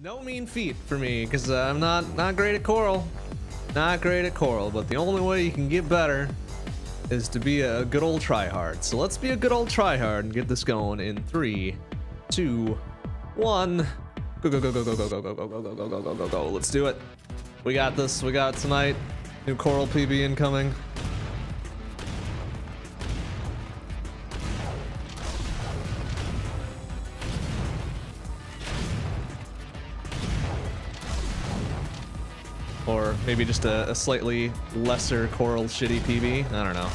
No mean feat for me, because uh, I'm not not great at Coral. Not great at Coral, but the only way you can get better is to be a good old tryhard. So let's be a good old tryhard and get this going in three, two, one. Go go go go go go go go go go go go go go go go. Let's do it. We got this. We got it tonight. New Coral PB incoming. Maybe just a, a slightly lesser Coral shitty PB. I don't know.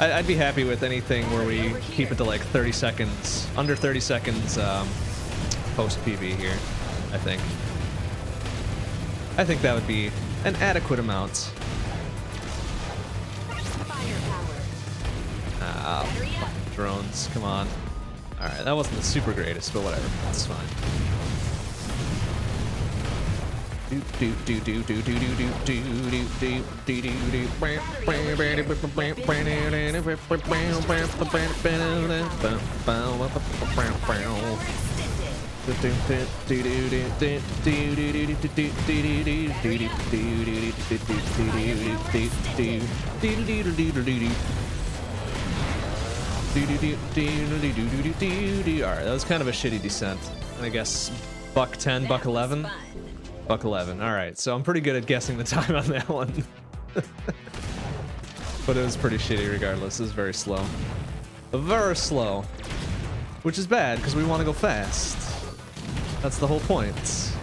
I, I'd be happy with anything where we keep it to like 30 seconds, under 30 seconds um, post PB here, I think. I think that would be an adequate amount. Ah, drones, come on. Alright, that wasn't the super greatest, but whatever, That's fine. Alright, that was kind of a shitty descent. I guess buck 10, buck 11. Buck 11. All right, so I'm pretty good at guessing the time on that one. but it was pretty shitty regardless. It was very slow. Very slow. Which is bad, because we want to go fast. That's the whole point.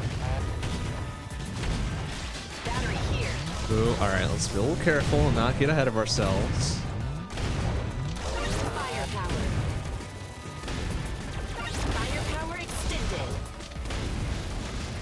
Ooh, all right, let's be a little careful and not get ahead of ourselves.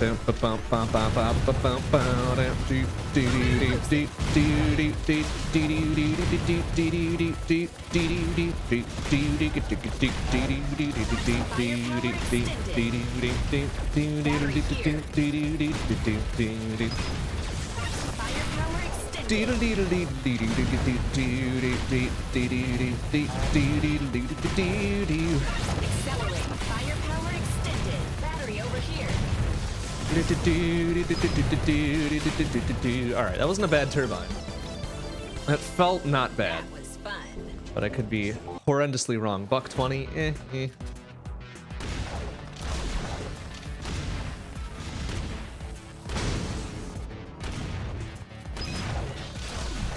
Accelerate. Alright, that wasn't a bad turbine. That felt not bad, That was fun. but I could be horrendously wrong. Buck 20, eh, eh.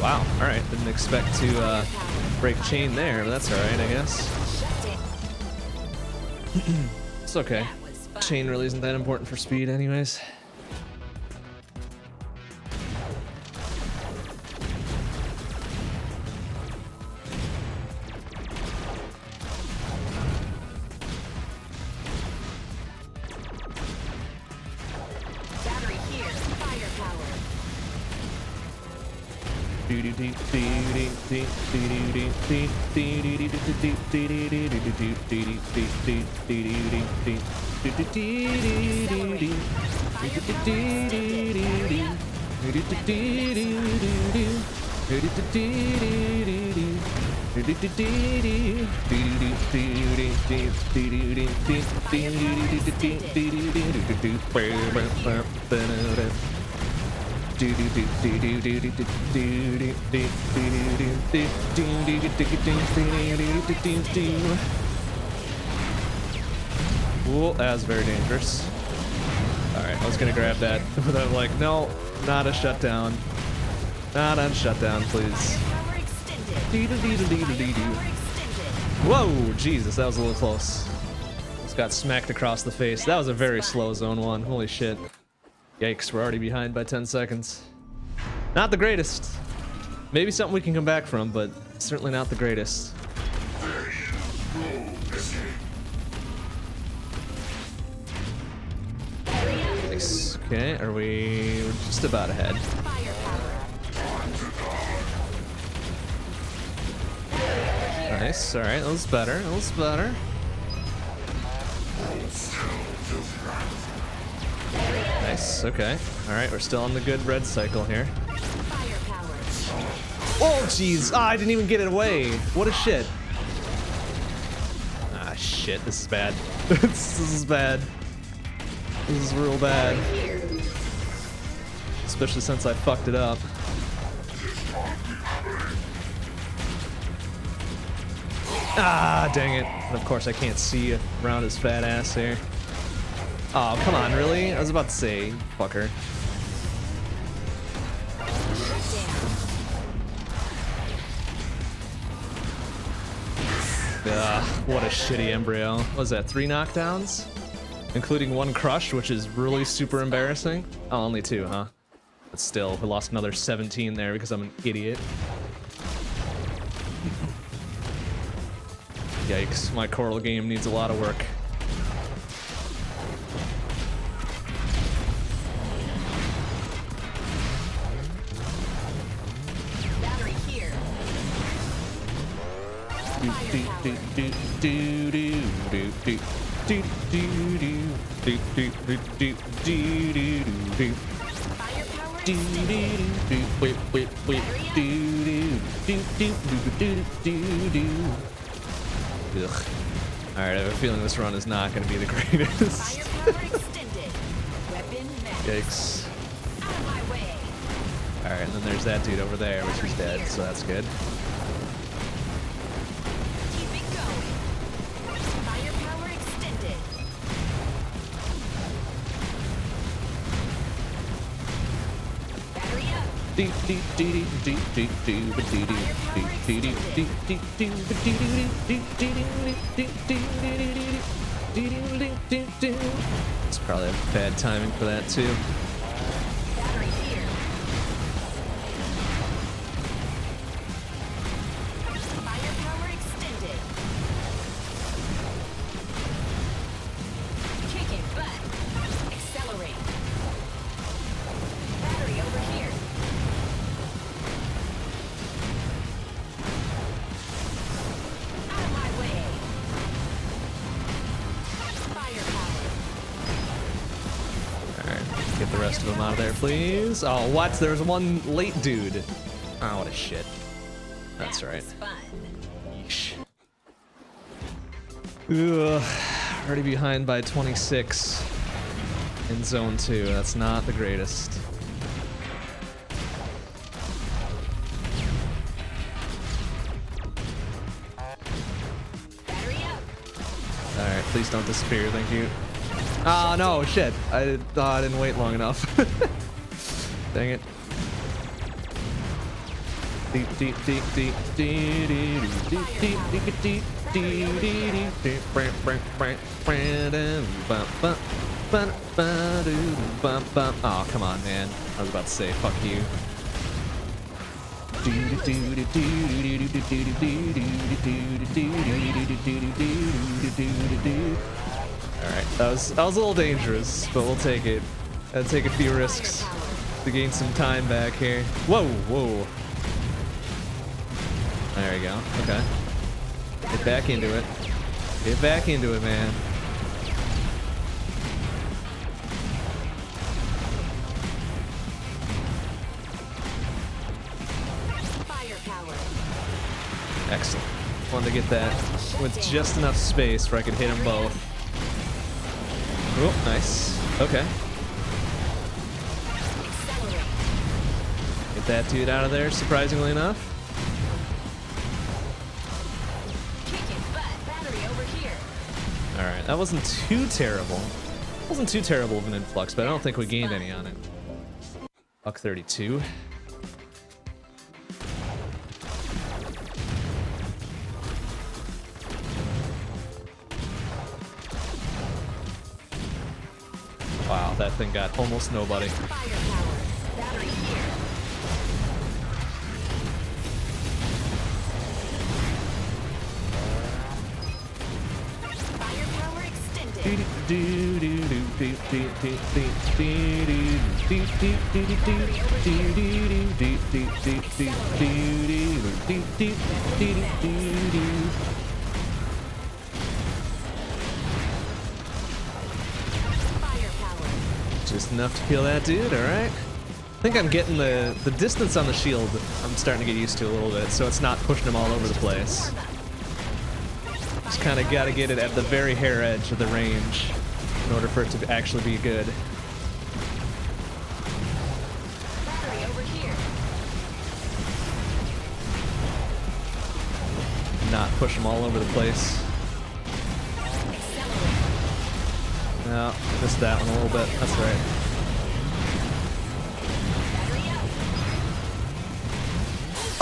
Wow, alright, didn't expect to uh, break chain there, but that's alright, I guess. It's okay. Chain really isn't that important for speed anyways. Ready to Ooh, that was very dangerous. Alright, I was gonna grab that, but I'm like, no, not a shutdown. Not on shutdown, please. Whoa, Jesus, that was a little close. Just got smacked across the face. That was a very slow zone one. Holy shit. Yikes, we're already behind by 10 seconds. Not the greatest. Maybe something we can come back from, but certainly not the greatest. Nice. Okay, are we we're just about ahead? Nice. All right, that was better. That was better. Nice. Okay. All right, we're still on the good red cycle here. Oh, jeez. Ah, I didn't even get it away. What a shit. Ah, shit. This is bad. this, this is bad. This is real bad. Especially since I fucked it up. Ah, dang it. And of course, I can't see around his fat ass here. Oh, come on, really? I was about to say, fucker. Ugh, what a shitty embryo. What was that, three knockdowns? Including one crush, which is really super embarrassing. Oh, only two, huh? But still, we lost another 17 there because I'm an idiot. Yikes, my Coral game needs a lot of work. Ugh. Alright, I have a feeling this run is not going to be the greatest. Yikes. Way. Alright, and then there's that dude over there, which is dead, so that's good. It's probably a bad timing for that too. Them out of there, please. Oh, what? There's one late dude. Oh, what a shit. That's right. Yeesh. Ugh, already behind by 26 in zone 2. That's not the greatest. Battery up. Alright, please don't disappear, thank you. Ah, no, shit. I thought I didn't wait long enough. Dang it. Oh, come on, man. I was about to say, fuck you. Alright, that was that was a little dangerous, but we'll take it. Gotta take a few risks to gain some time back here. Whoa, whoa. There we go. Okay. Get back into it. Get back into it, man. Excellent. Wanted to get that with just enough space where I could hit them both. Oh, nice. Okay. Get that dude out of there, surprisingly enough. Alright, that wasn't too terrible. Wasn't too terrible of an influx, but I don't think we gained any on it. Buck 32. Thing got almost nobody. Just enough to kill that dude, alright. I think I'm getting the, the distance on the shield I'm starting to get used to a little bit, so it's not pushing him all over the place. Just kind of got to get it at the very hair edge of the range in order for it to actually be good. Not push him all over the place. No, missed that one a little bit. That's right.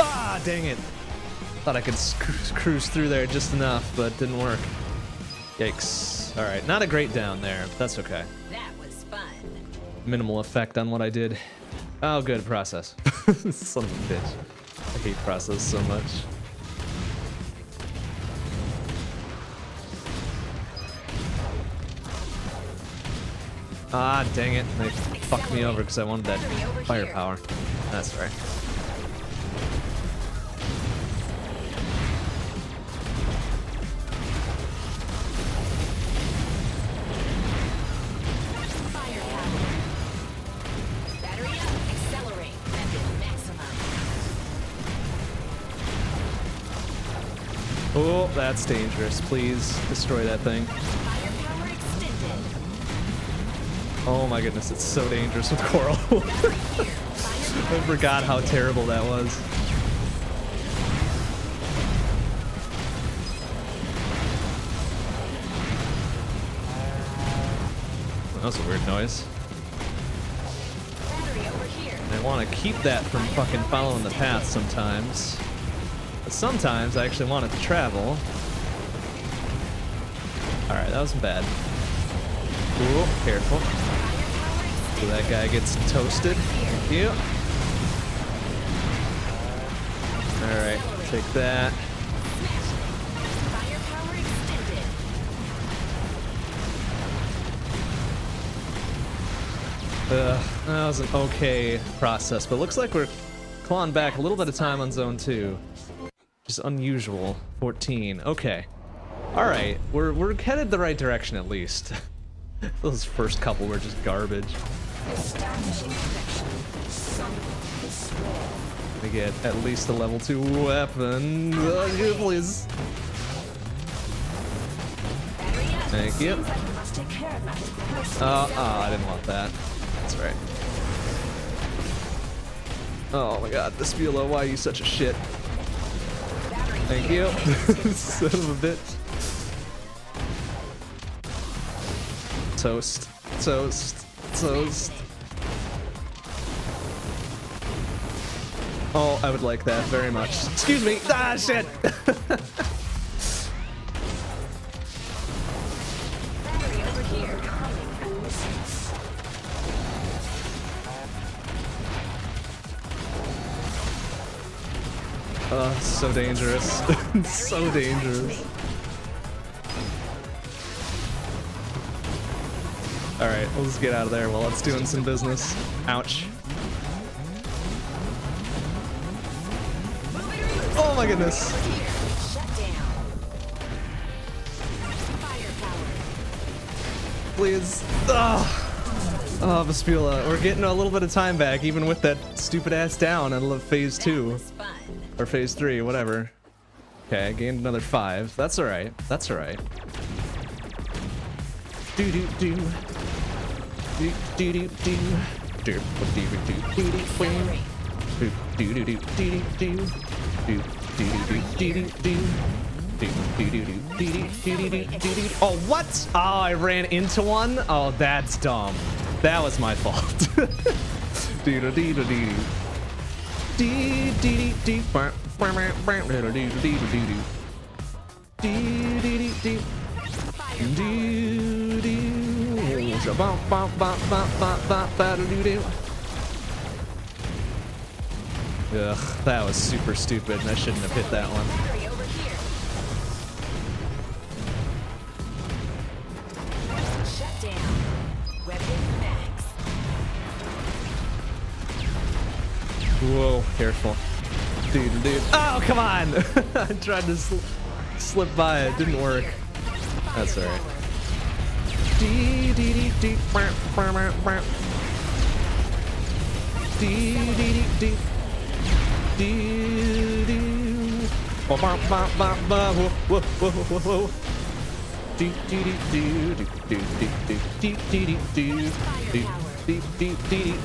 Ah, dang it. Thought I could cruise through there just enough, but didn't work. Yikes. All right, not a great down there, but that's okay. That was fun. Minimal effect on what I did. Oh, good process. Son of a bitch. I hate process so much. Ah, dang it. They fucked me over because I wanted that firepower. That's right. Oh, that's dangerous. Please destroy that thing. Oh my goodness, it's so dangerous with coral. I forgot how terrible that was. That was a weird noise. I want to keep that from fucking following the path sometimes. But sometimes I actually want it to travel. Alright, that wasn't bad. Ooh, careful. So that guy gets toasted. Thank you. Alright, take that. Ugh, that was an okay process, but looks like we're clawing back a little bit of time on zone two. Just unusual. 14. Okay. Alright, we're we're headed the right direction at least. Those first couple were just garbage. We get at least a level 2 weapon. Uh, yeah, please. Thank you. That. Oh, oh, I didn't want that. That's right. Oh my god, this Vespula, why are you such a shit? Thank you. Son of a bitch. Toast. Toast. Toast. Oh, I would like that very much. Excuse me. Ah, shit. Oh, so dangerous. so dangerous. Alright, we'll just get out of there while it's doing some business. Ouch. My goodness. Here. Shut down. Firepower. Please. Oh. Oh, Vespula, we're getting a little bit of time back, even with that stupid ass down on phase two. Or phase three, whatever. Okay, I gained another five. That's all right. That's all right. Do do do. Do do do do. Do do do do do do. Do do do do do do. Do Oh, what? Oh, I ran into one? Oh, that's dumb. That was my fault. Ugh, that was super stupid, and I shouldn't have hit that one. Whoa, careful. Dude, dude. Oh, come on! I tried to sl slip by it, didn't work. That's alright. Dee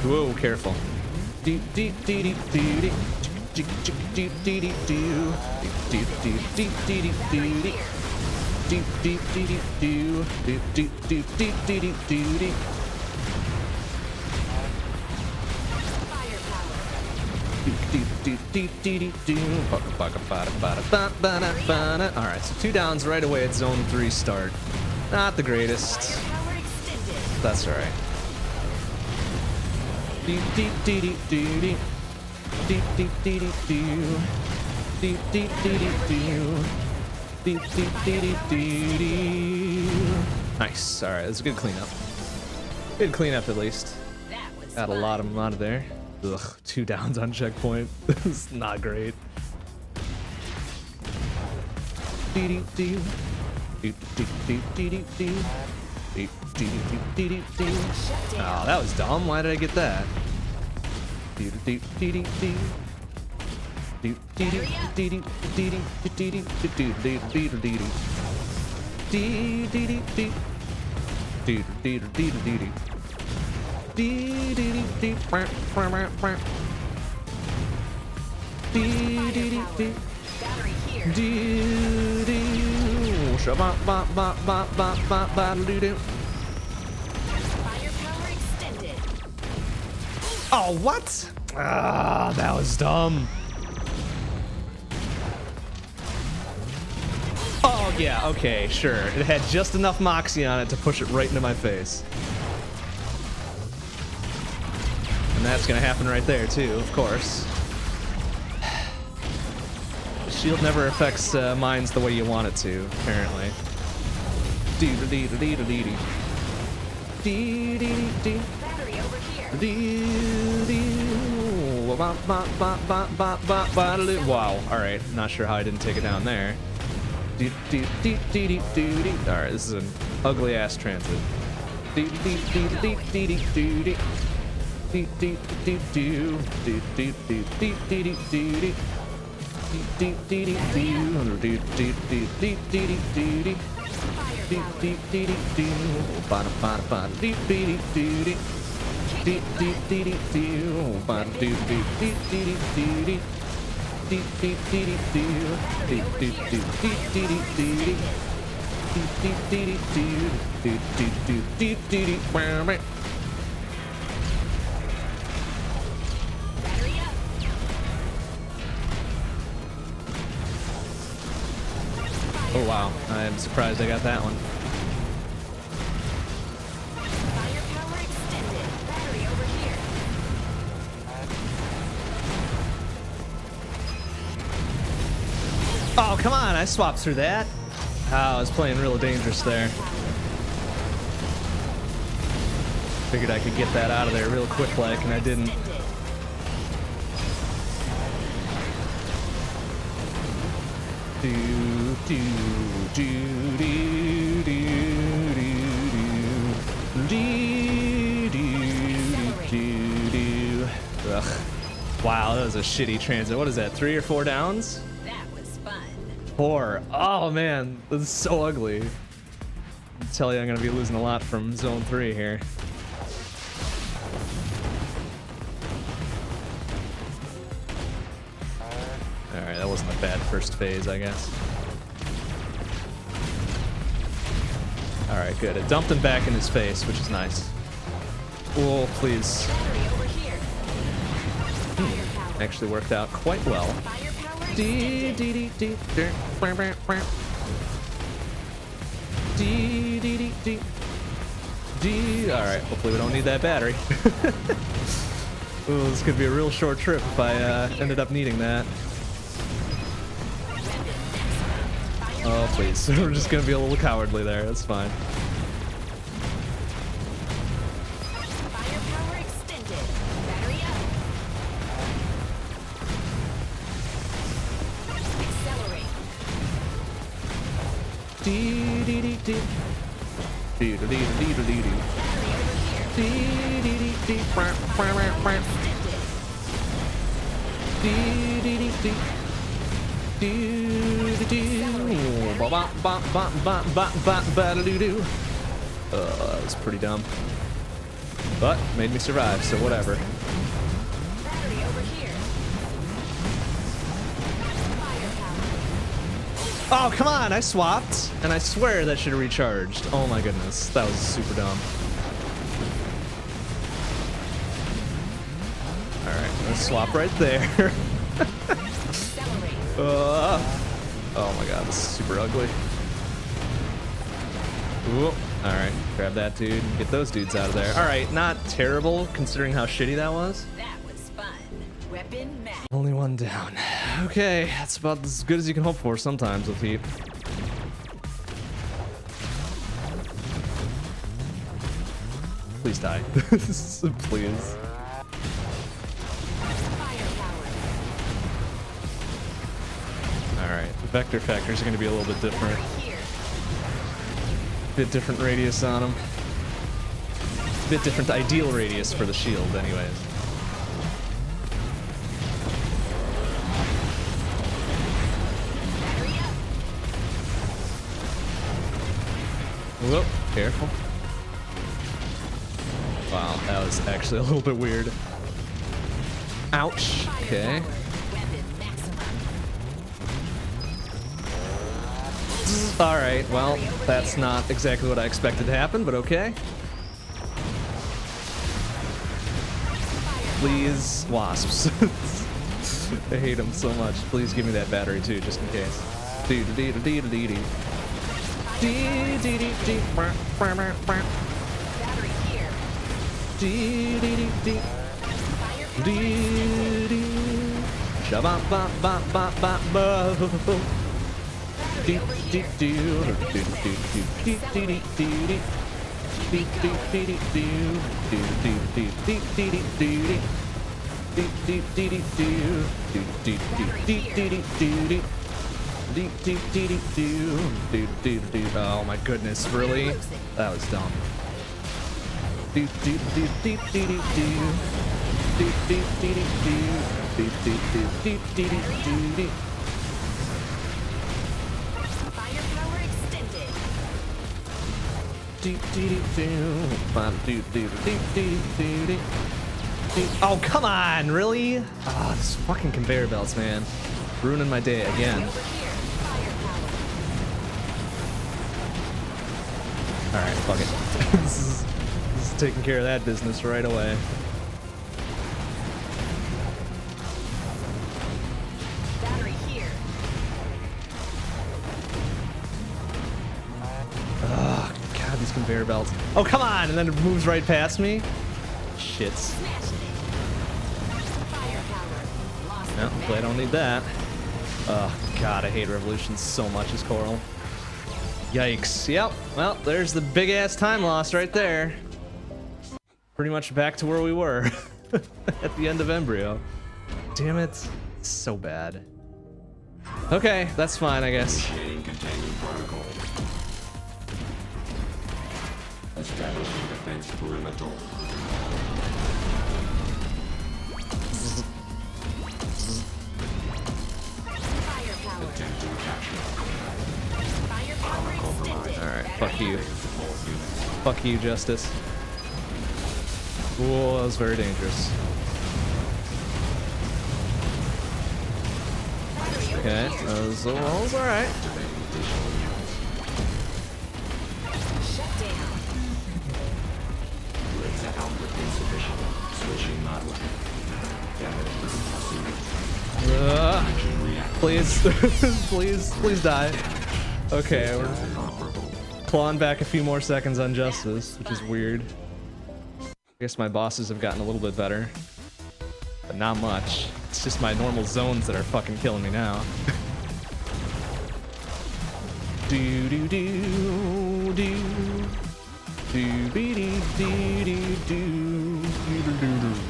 Whoa, careful. Alright, so two downs right away at zone three start. Not the greatest. That's alright. Nice. Alright, that's a good cleanup. Good cleanup at least. Got a lot of them out of there. Ugh, two downs on checkpoint. this is not great. Oh, that was dumb. Why did I get that? Oh, what? Ah, that was dumb. Oh, yeah, okay, sure. It had just enough moxie on it to push it right into my face. And that's gonna happen right there, too, of course. The shield never affects uh, mines the way you want it to, apparently. Dee dee dee dee dee dee. Dee dee dee. Here. Wow. All right. Not sure how I didn't take it down there. All right. This is an ugly ass transit. Battery Oh wow, I am surprised I got that one. Oh, come on, I swapped through that. Oh, I was playing real dangerous there. Figured I could get that out of there real quick like, and I didn't. Extended. Do, do, do, do, do, do, do, do, do, do, do. Ugh. Wow, that was a shitty transit. What is that, three or four downs? That was fun. Four. Oh man, this is so ugly. I tell you, I'm gonna be losing a lot from zone three here. All right, that wasn't a bad first phase, I guess. All right, good. It dumped him back in his face, which is nice. Oh, please. Firepower. Actually worked out quite well. Dee, dee, dee, dee, dee. Dee, dee, dee, dee. Dee. All right, hopefully we don't need that battery. Ooh, this could be a real short trip if I uh, ended up needing that. Oh, please. We're just gonna be a little cowardly there. That's fine. Ba, ba, ba, ba, ba, ba, ba, ba, doo, doo. Uh, was pretty dumb. But made me survive, so whatever. Oh, come on, I swapped, and I swear that should have recharged. Oh my goodness, that was super dumb. Alright, let's swap right there. Uh, oh my god, this is super ugly. Ooh, alright, grab that dude. Get those dudes out of there. Alright, not terrible considering how shitty that was. That was fun. Weapon match. Only one down. Okay, that's about as good as you can hope for sometimes with Heat. Please die. Please. Vector factors are going to be a little bit different. Bit different radius on them. Bit different ideal radius for the shield, anyways. Whoop, careful. Wow, that was actually a little bit weird. Ouch. Okay. Alright, well, that's not exactly what I expected to happen, but okay. Please, wasps. I hate them so much. Please give me that battery too, just in case. Dee dee dee dee dee dee. Dee dee dee dee. Here. Dee dee dee dee. Firepower. Dee dee. Shabba ba ba ba ba ba. Oh my goodness, really? That was dumb. Oh, come on, really? Ah, these fucking conveyor belts, man. Ruining my day again. Alright, fuck it. this, is, this is taking care of that business right away. Conveyor. Oh, come on! And then it moves right past me? Shits. No, hopefully I don't need that. Oh, God, I hate Revolution so much as Coral. Yikes. Yep. Well, there's the big ass time loss right there. Pretty much back to where we were at the end of Embryo. Damn it. So bad. Okay, that's fine, I guess. Establishing defense perimeter. Alright, fuck you. Fuck you, Justice. Whoa, that was very dangerous. Okay, that was, was alright. Insufficient. Switching model. Uh, please, please, please die. Okay, we're clawing back a few more seconds on Justice, which is weird. I guess my bosses have gotten a little bit better. But not much. It's just my normal zones that are fucking killing me now. do do do do do be do do do do do do do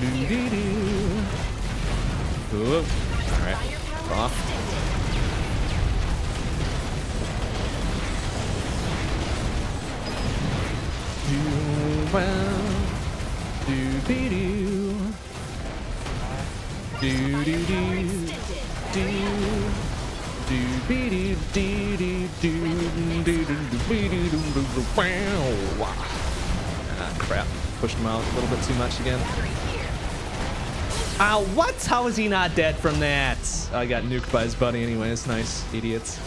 do do do. Whoa. All right. Off. Do well. Do be do. Do do do. Do do be do do do do Ah crap. Pushed him out a little bit too much again. Ow, what? How is he not dead from that? I got nuked by his buddy anyways. Nice. Idiots.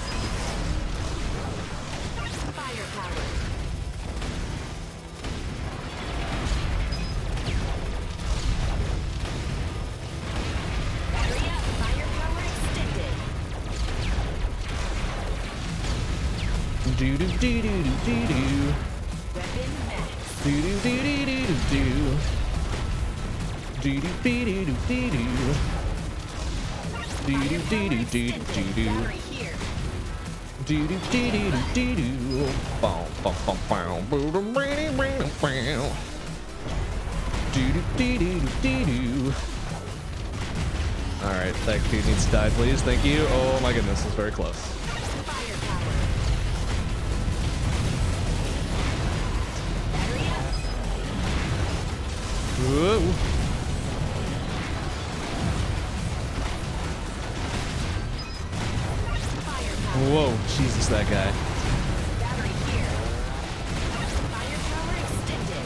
Do do do do do do do. Do do do do do do do. Do do do do do do do. Do do do do do do do. Do do do do do do do. Bow bow bow bow. Boo doo bee dee bee. Do do do do do do do. All right, that dude needs to die, please. Thank you. Oh my goodness, it's very close. Whoa. Whoa, Jesus, that guy. Battery here. Firepower extended.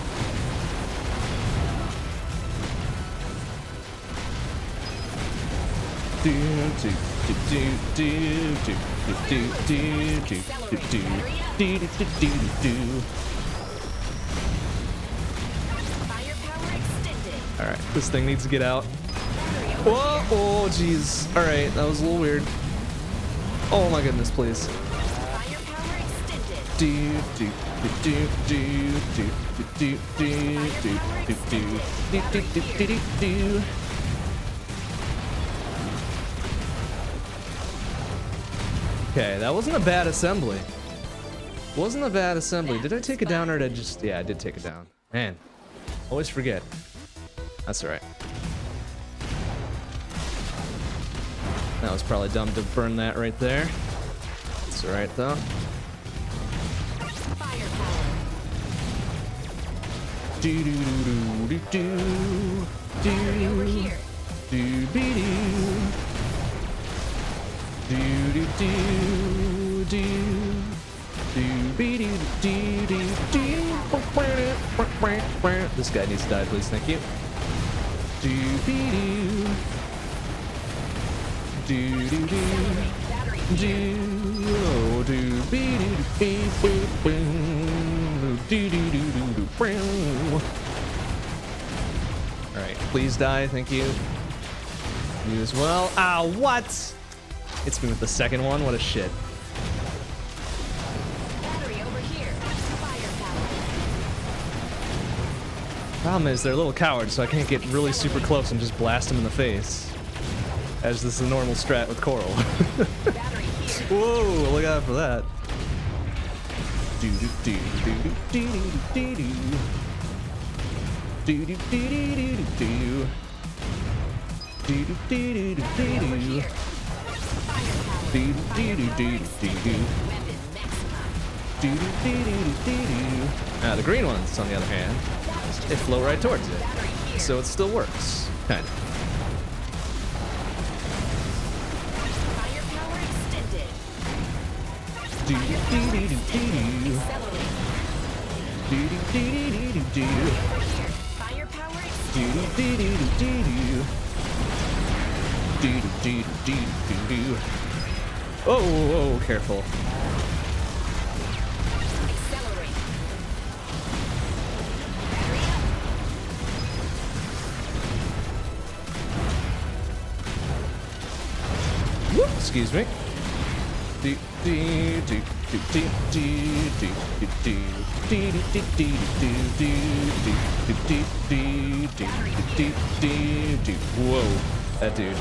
Do do do do do do do do do do do do do do do do. Firepower this thing needs to get out. Whoa! Oh, jeez. All right, that was a little weird. Oh my goodness, please. Okay, that wasn't a bad assembly. Wasn't a bad assembly. Did I take it down or did I just... Yeah, I did take it down. Man, always forget. That's alright. That was probably dumb to burn that right there. It's alright though. This guy needs to die, please. Thank you. Do be do do do do. Do oh, do be do be boo boo do do do do do. All right, please die. Thank you. You as well. Ah, what? It's me with the second one. What a shit. Problem is, they're a little cowards, so I can't get really super close and just blast them in the face. As this is a normal strat with Coral. Whoa, look out for that. Ah, it flow right towards it. So it still works, kind of. Do do do do do. Do do do do do do. Do do do do do do do. Do do do do do do. Oh, careful. Excuse me. Whoa, that dude.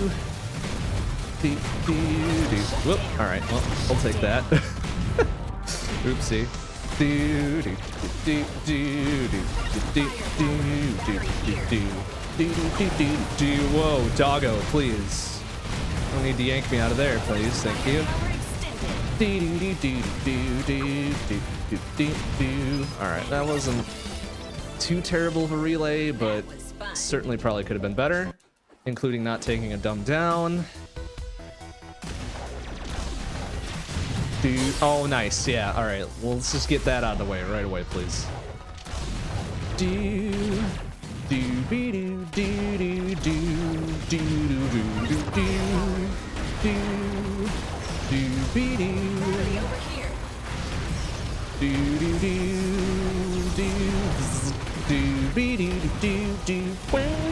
Whoa, Whoop. All right. Well, I'll take that. Oopsie. Whoa, doggo, please. Don't need to yank me out of there, please. Thank you. All right, that wasn't too terrible of a relay, but certainly probably could have been better, including not taking a dumb down. Dude, oh nice, yeah, all right. Well, let's just get that out of the way right away, please. Do, do, be do, do, do, do, do, do, do, do, do, do, do, be do. Do do do do do be do do do do.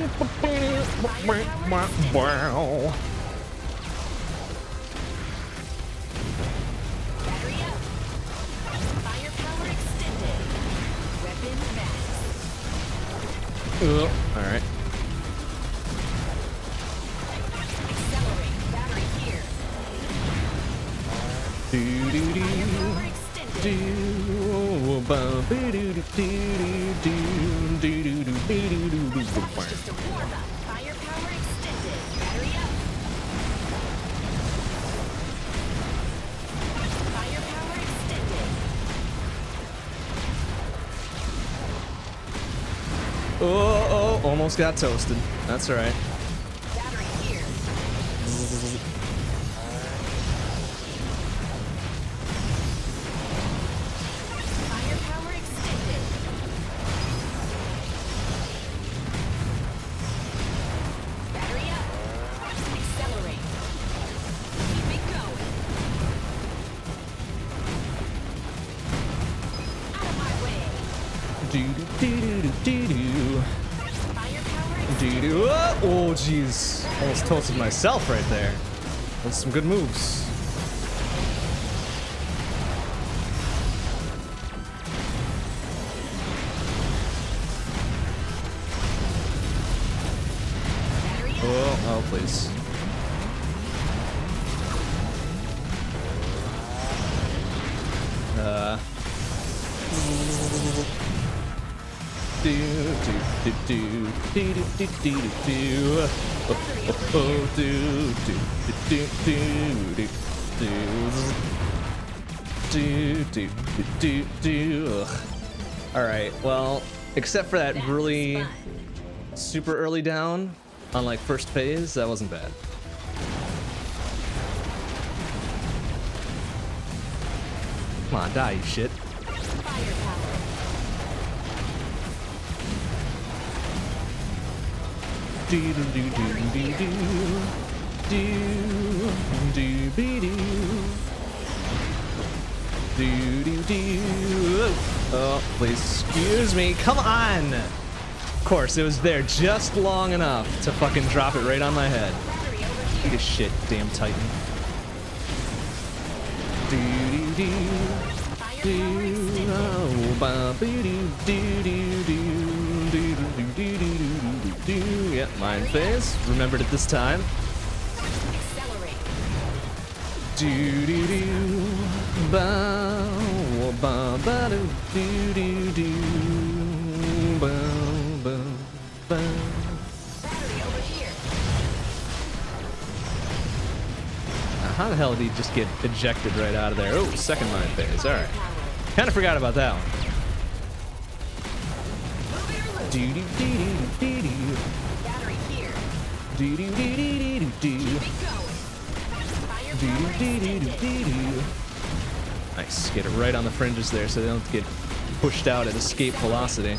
Alright. Almost got toasted. That's all Toasted myself right there. That's some good moves. Oh, oh, please. Uh. Alright, well, except for that really super early down on like first phase, that wasn't bad. Come on, die, you shit. Do do do do do do do do be do do do do. Oh, please excuse me. Come on. Of course, it was there just long enough to fucking drop it right on my head. Eat a shit, damn Titan. Do do do do. Oh, ba do do do do do do do do do do do. Mind phase. Remembered it this time. Do do do. Ba ba ba do do do do. Ba ba ba. Uh-huh, the hell did he just get ejected right out of there? Oh, second mine phase. All right. Kind of forgot about that one. Do do do do do do. Nice. Get it right on the fringes there so they don't get pushed out at escape velocity.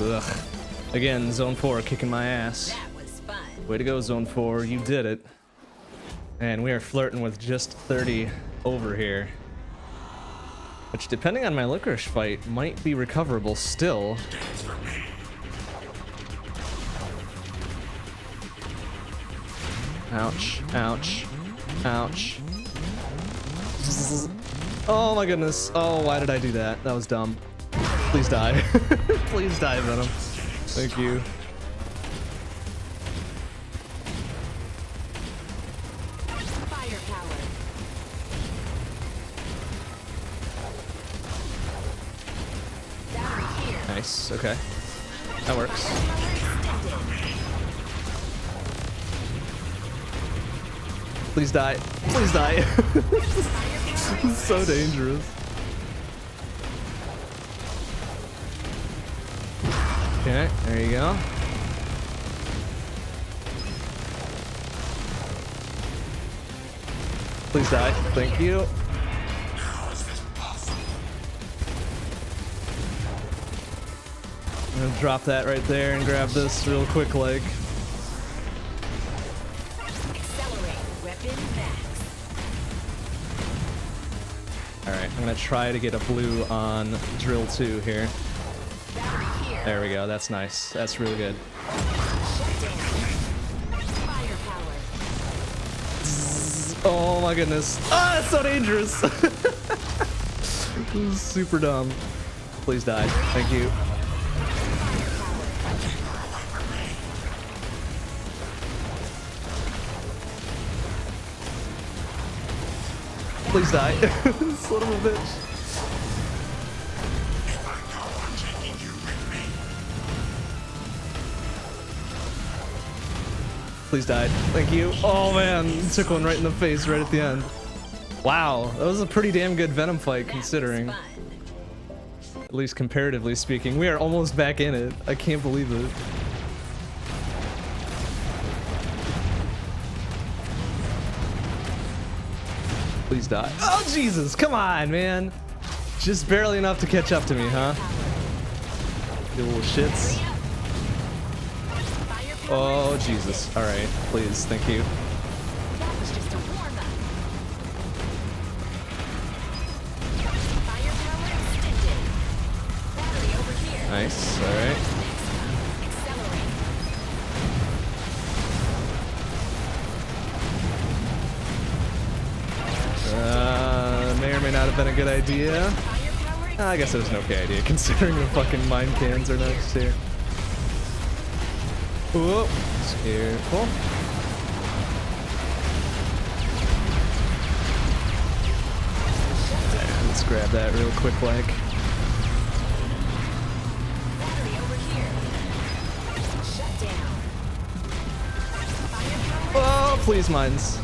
Ugh. Again, zone four kicking my ass. That was fun. Way to go, Zone 4. You did it. And we are flirting with just 30 over here. Which, depending on my licorice fight, might be recoverable still. Ouch. Ouch. Ouch. Oh my goodness. Oh, why did I do that? That was dumb. Please die. Please die, Venom. Thank you. Nice. Okay. That works. Please die. Please die. Firepower so dangerous. Okay, there you go. Please die. Thank you. I'm gonna drop that right there and grab this real quick like. Try to get a blue on drill 2 here. There we go, that's nice. That's really good. Oh my goodness. Ah, it's so dangerous. Super dumb. Please die. Thank you. Please die. Son of a bitch. Please die. Thank you. Oh man, took one right in the face right at the end. Wow, that was a pretty damn good Venom fight considering. At least comparatively speaking. We are almost back in it. I can't believe it. Please die. Oh, Jesus. Come on, man. Just barely enough to catch up to me, huh? You little shits. Oh. Jesus. All right. Please. Thank you. Idea. Ah, I guess it was an okay idea considering the fucking mine cans are next here. Whoa, careful. Let's grab that real quick like. Oh, please mines.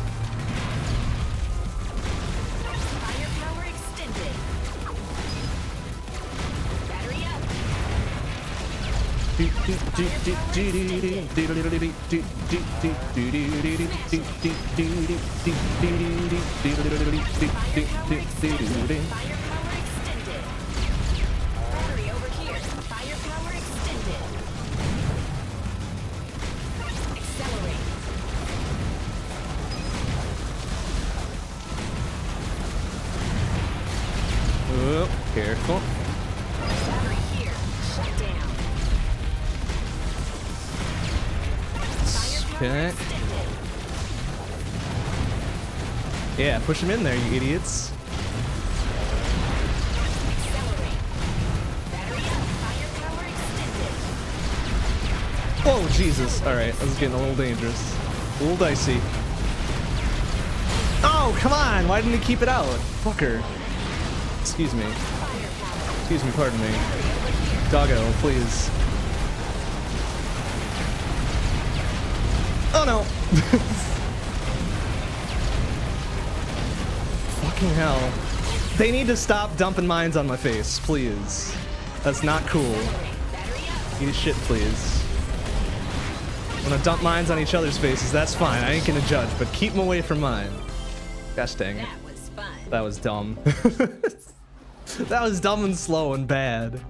Oh, careful. Okay. Yeah, push him in there, you idiots. Oh, Jesus. Alright, this is getting a little dangerous. A little dicey. Oh, come on! Why didn't he keep it out? Fucker. Excuse me. Excuse me, pardon me. Doggo, please. Fucking hell. They need to stop dumping mines on my face, please. That's not cool. Eat shit, please. Wanna dump mines on each other's faces, that's fine. I ain't gonna judge, but keep them away from mine. Gosh dang it. That was. That was dumb. that was dumb and slow and bad.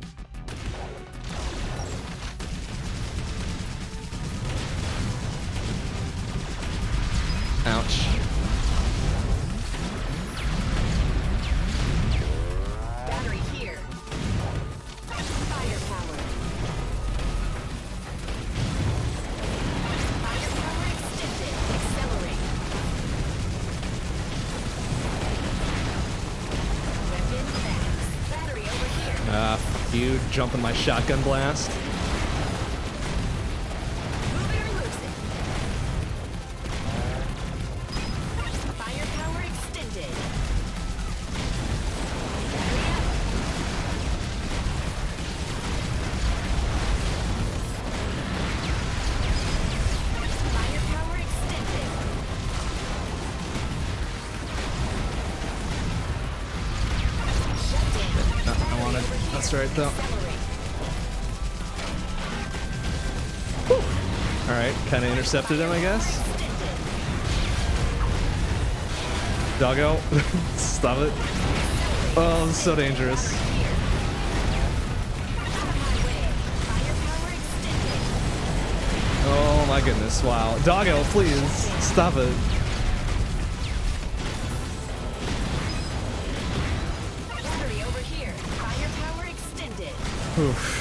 No, I wanted. That's right though. Alright, kinda intercepted him, I guess. Doggo, stop it. Oh, this is so dangerous. Oh my goodness, wow. Doggo, please, stop it. Battery over here. Firepower extended. Oof.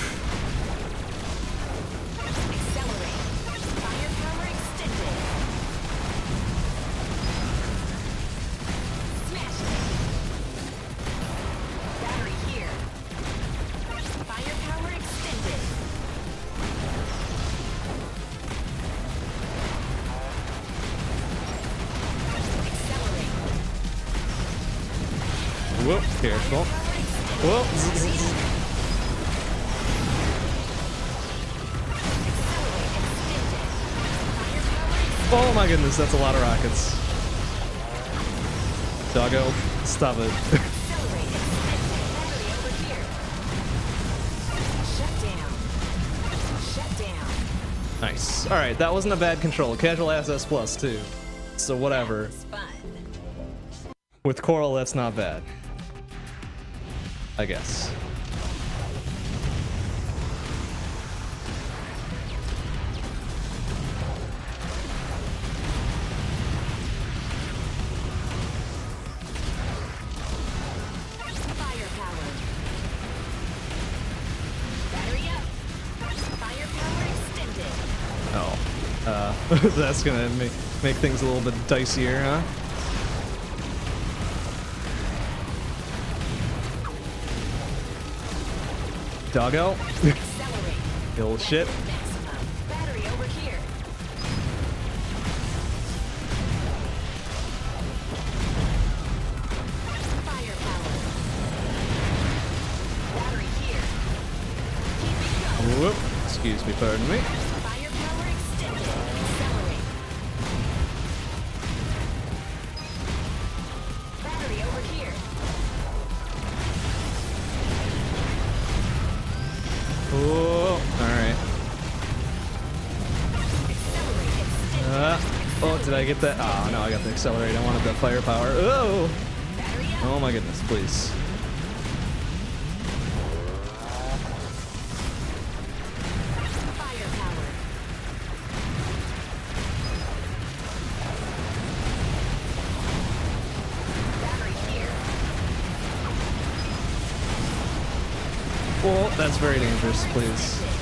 That's a lot of rockets. Doggo, stop it. Nice. Alright, that wasn't a bad control. Casual SS plus too. So whatever. With Coral, that's not bad. I guess. that's gonna make, make things a little bit dicier, huh? Doggo. Kill shit. Excuse me, pardon me. I get that? Oh, no, I got the accelerate. I wanted the firepower. Oh! Oh my goodness, please. Well, that's very dangerous, please.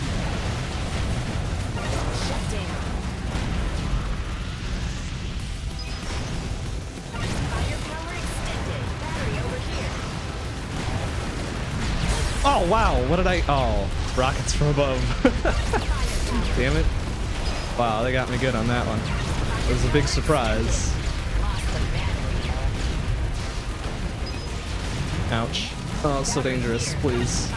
Wow. What did I... Oh, rockets from above. Damn it. Wow, they got me good on that one. It was a big surprise. Ouch. Oh, so dangerous, please.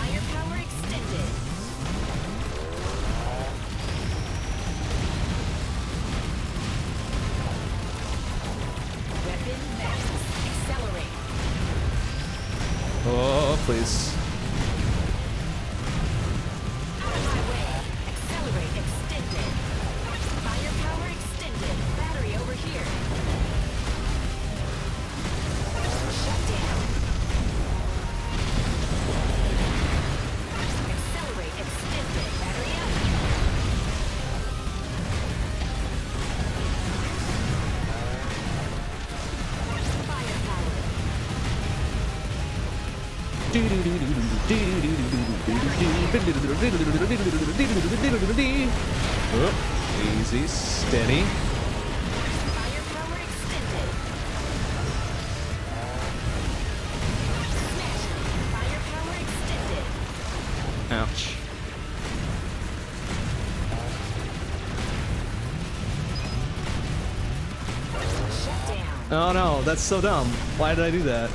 Oh no, that's so dumb. Why did I do that?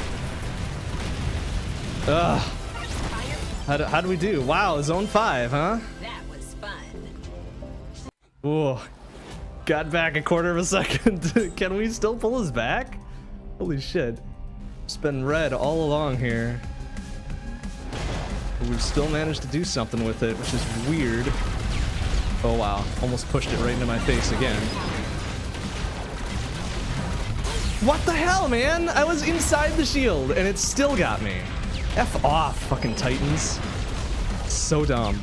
Ugh. How do, how do we do? Wow, zone five, huh? That was fun. Ooh. Got back a quarter of a second. Can we still pull this back? Holy shit. It's been red all along here. But We've still managed to do something with it, which is weird. Oh wow, almost pushed it right into my face again. What the hell, man? I was inside the shield and it still got me. F off, fucking titans. So dumb.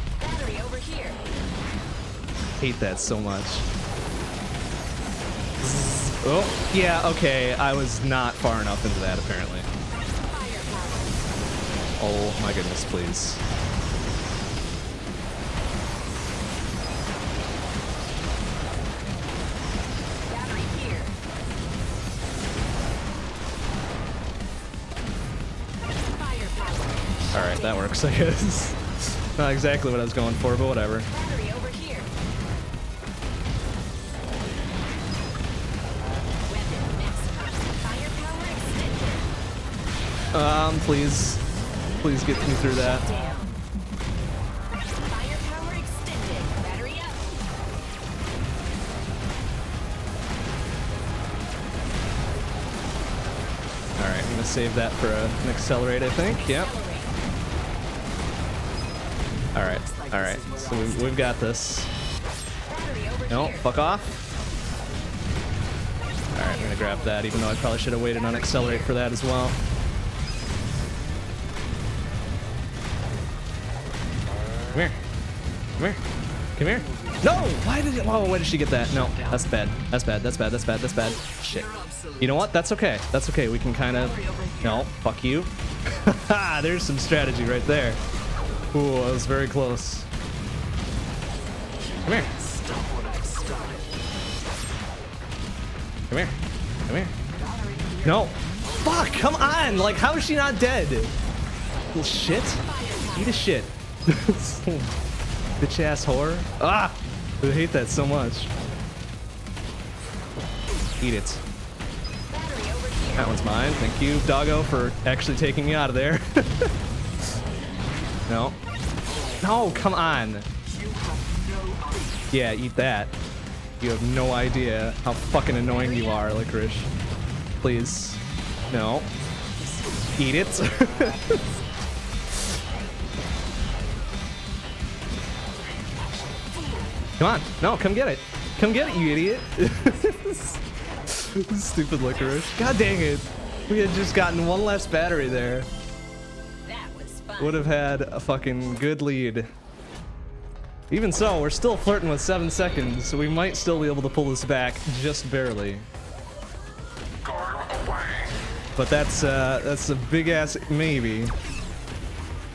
Hate that so much. Oh, yeah, okay. I was not far enough into that, apparently. Oh my goodness, please. That works, I guess. Not exactly what I was going for, but whatever. Um, please. Please get me through that. Alright, I'm gonna save that for a, an accelerate, I think. Yep. Accelerate. Alright, alright. So we, we've got this. No, fuck off. Alright, I'm gonna grab that, even though I probably should have waited on accelerate for that as well. Come here. Come here. Come here. No! Why did it? Oh, why did she get that? No, that's bad. That's bad. That's bad. That's bad. That's bad. Shit. You know what? That's okay. That's okay. We can kind of. No, fuck you. There's some strategy right there. Ooh, that was very close. Come here. Come here. Come here. No. Fuck, come on. Like, how is she not dead? Little shit. Eat a shit. Bitch ass whore. Ah! I hate that so much. Eat it. That one's mine. Thank you, doggo, for actually taking me out of there. no. No, come on. Yeah, eat that. You have no idea how fucking annoying you are, Licorice. Please. No. Eat it. come on. No, come get it. Come get it, you idiot. Stupid licorice. God dang it. We had just gotten one less battery there. Would have had a fucking good lead. Even so, we're still flirting with seven seconds, so we might still be able to pull this back just barely. But that's uh, that's a big ass maybe.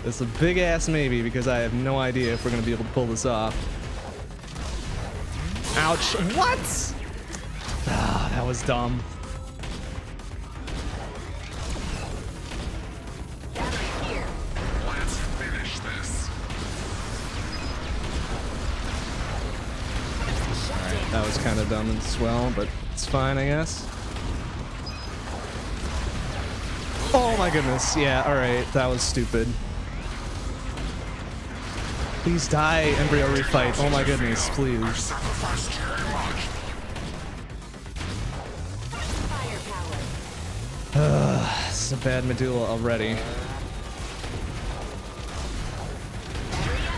It's a big ass maybe because I have no idea if we're gonna be able to pull this off. Ouch. What? Ah, that was dumb. Dumb as well, but it's fine, I guess. Oh my goodness. Yeah, alright. That was stupid. Please die, embryo refight. Oh my goodness, please. Firepower. This is a bad medulla already.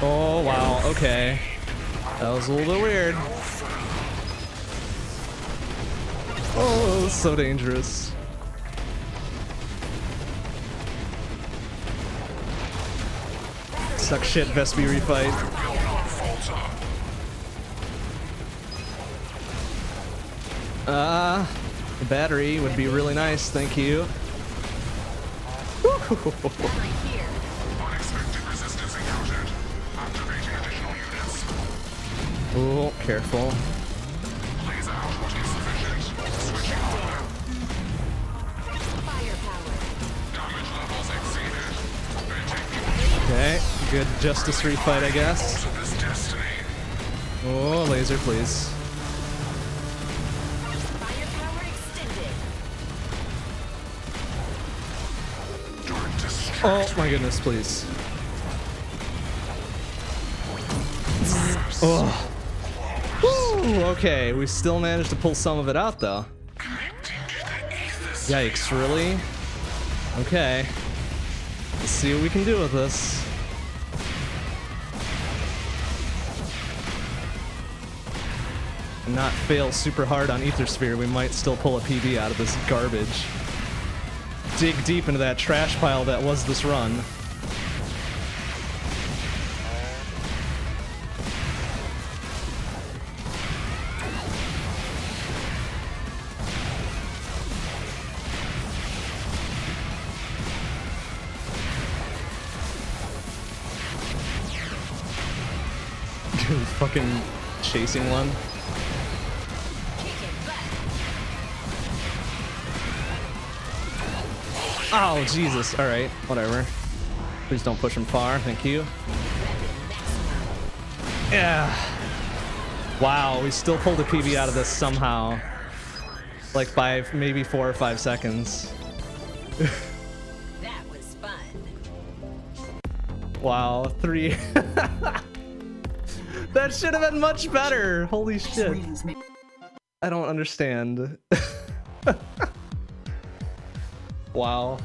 Oh wow, okay. That was a little bit weird. Oh, so dangerous. Suck shit, Vespi refight. Ah. Uh, the battery would be really nice, thank you. Battery here. Good justice refight, I guess. Oh, laser, please. Oh my goodness, please. Oh. Okay, we still managed to pull some of it out though. Yikes, really? Okay. Let's see what we can do with this. And not fail super hard on Ether Sphere, we might still pull a PB out of this garbage. Dig deep into that trash pile that was this run. Fucking chasing one. Oh, Jesus. All right, whatever. Please don't push him far. Thank you. Yeah. Wow, we still pulled a PB out of this somehow. Like by maybe four or five seconds. That was fun. Wow, three. that should have been much better. Holy shit. I don't understand. wow.